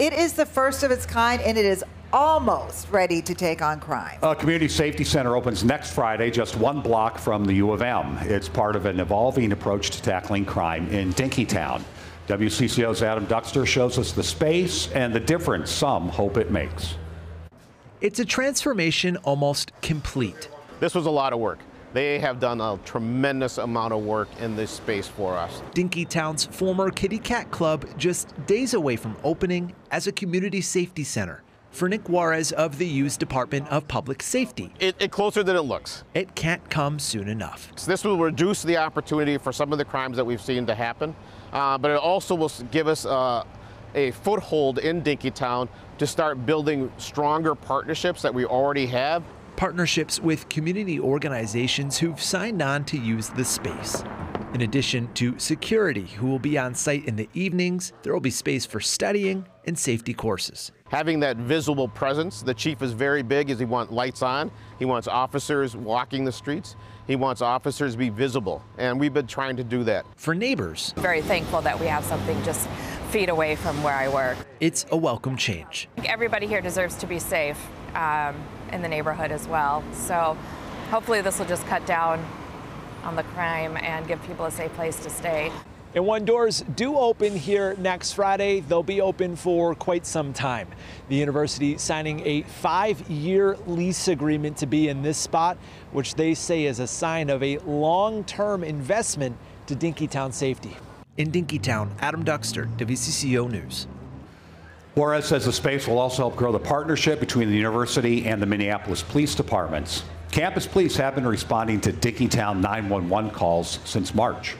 It is the first of its kind, and it is almost ready to take on crime. A community safety center opens next Friday, just one block from the U of M. It's part of an evolving approach to tackling crime in Dinkytown. WCCO's Adam Duxter shows us the space and the difference some hope it makes. It's a transformation almost complete. This was a lot of work. They have done a tremendous amount of work in this space for us. Dinkytown's former Kitty Cat Klub just days away from opening as a community safety center for Nick Juarez of the U's Department of Public Safety. It, it closer than it looks. It can't come soon enough. So this will reduce the opportunity for some of the crimes that we've seen to happen, uh, but it also will give us uh, a foothold in Dinkytown to start building stronger partnerships that we already have partnerships with community organizations who've signed on to use the space. In addition to security, who will be on site in the evenings, there will be space for studying and safety courses. Having that visible presence, the chief is very big as he wants lights on. He wants officers walking the streets. He wants officers to be visible, and we've been trying to do that. For neighbors, very thankful that we have something just feet away from where I work. It's a welcome change. Everybody here deserves to be safe um, in the neighborhood as well. So hopefully this will just cut down on the crime and give people a safe place to stay. And when doors do open here next Friday, they'll be open for quite some time. The university signing a five-year lease agreement to be in this spot, which they say is a sign of a long-term investment to Dinkytown safety. In Dinkytown, Adam Duxter, WCCO News. Juarez says the space will also help grow the partnership between the university and the Minneapolis Police Departments. Campus police have been responding to Dinkytown 911 calls since March.